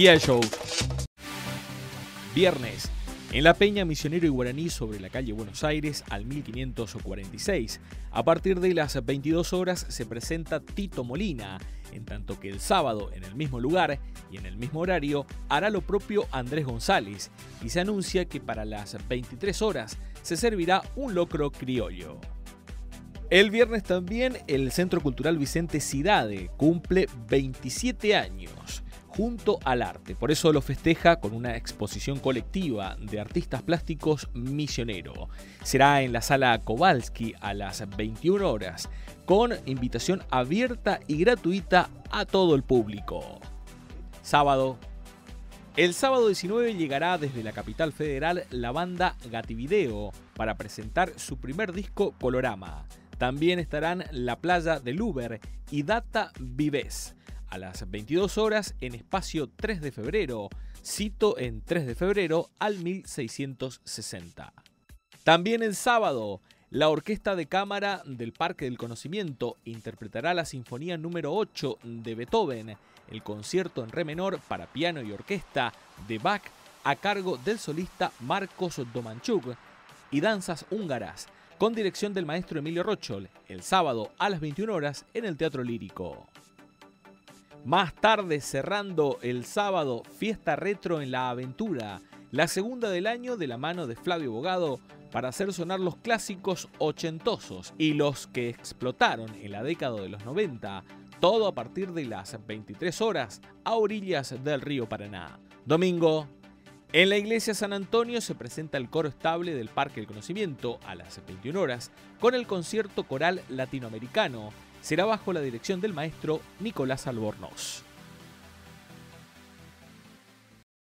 Kia Show. Viernes. En la Peña Misionero y Guaraní sobre la calle Buenos Aires al 1546. A partir de las 22 horas se presenta Tito Molina, en tanto que el sábado en el mismo lugar y en el mismo horario hará lo propio Andrés González y se anuncia que para las 23 horas se servirá un locro criollo. El viernes también el Centro Cultural Vicente Cidade cumple 27 años junto al arte. Por eso lo festeja con una exposición colectiva de artistas plásticos misionero. Será en la sala Kowalski a las 21 horas, con invitación abierta y gratuita a todo el público. Sábado. El sábado 19 llegará desde la capital federal la banda Gativideo para presentar su primer disco Colorama. También estarán La Playa del Uber y Data Vives a las 22 horas en espacio 3 de febrero, cito en 3 de febrero al 1660. También el sábado, la Orquesta de Cámara del Parque del Conocimiento interpretará la Sinfonía número 8 de Beethoven, el concierto en re menor para piano y orquesta de Bach a cargo del solista Marcos Domanchuk y danzas húngaras, con dirección del maestro Emilio Rochol, el sábado a las 21 horas en el Teatro Lírico. Más tarde, cerrando el sábado, fiesta retro en La Aventura, la segunda del año de la mano de Flavio Bogado, para hacer sonar los clásicos ochentosos y los que explotaron en la década de los 90, todo a partir de las 23 horas a orillas del río Paraná. Domingo, en la iglesia San Antonio se presenta el coro estable del Parque del Conocimiento a las 21 horas con el concierto coral latinoamericano será bajo la dirección del maestro Nicolás Albornoz.